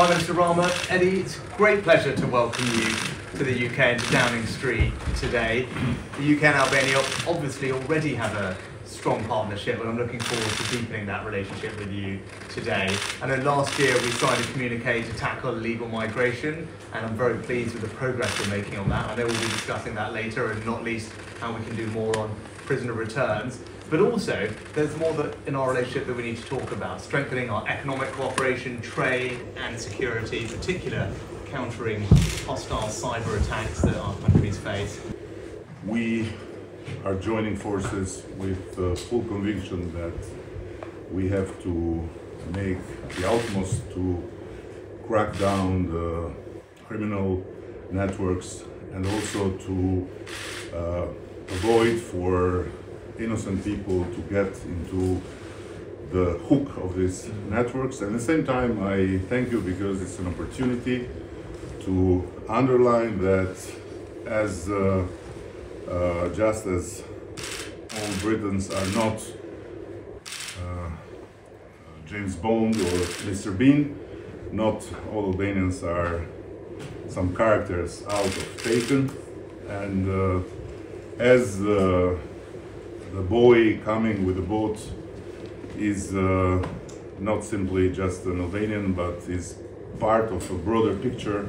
Prime Minister Rama, Edi, it's a great pleasure to welcome you to the UK and to Downing Street today. The UK and Albania obviously already have a strong partnership and I'm looking forward to deepening that relationship with you today. I know last year we signed a communique to tackle illegal migration and I'm very pleased with the progress we're making on that. I know we'll be discussing that later and not least how we can do more on prisoner returns. But also, there's more that in our relationship that we need to talk about, strengthening our economic cooperation, trade and security, in particular countering hostile cyber attacks that our countries face. We are joining forces with full conviction that we have to make the utmost to crack down the criminal networks and also to uh, avoid for innocent people to get into the hook of these networks. And at the same time, I thank you because it's an opportunity to underline that as uh, uh, just as all Britons are not uh, James Bond or Mr. Bean, not all Albanians are some characters out of Taken. And uh, as the, boy coming with the boat is uh, not simply just an Albanian, but is part of a broader picture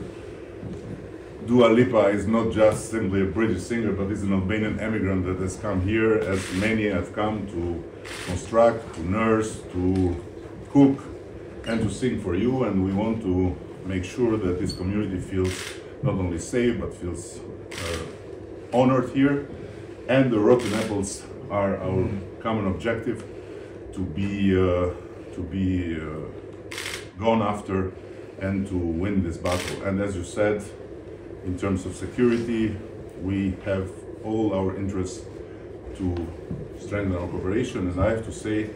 Dua Lipa is not just simply a British singer, but is an Albanian immigrant that has come here, as many have come to construct, to nurse, to cook, and to sing for you. And we want to make sure that this community feels not only safe, but feels uh, honored here. And the rotten apples are our common objective to be, uh, to be uh, gone after and to win this battle. And as you said, in terms of security, we have all our interests to strengthen our cooperation. And I have to say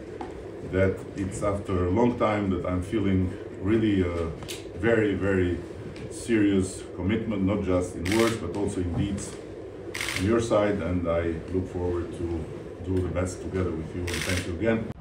that it's after a long time that I'm feeling really a very, very serious commitment, not just in words, but also in deeds on your side. And I look forward to do the best together with you. And thank you again.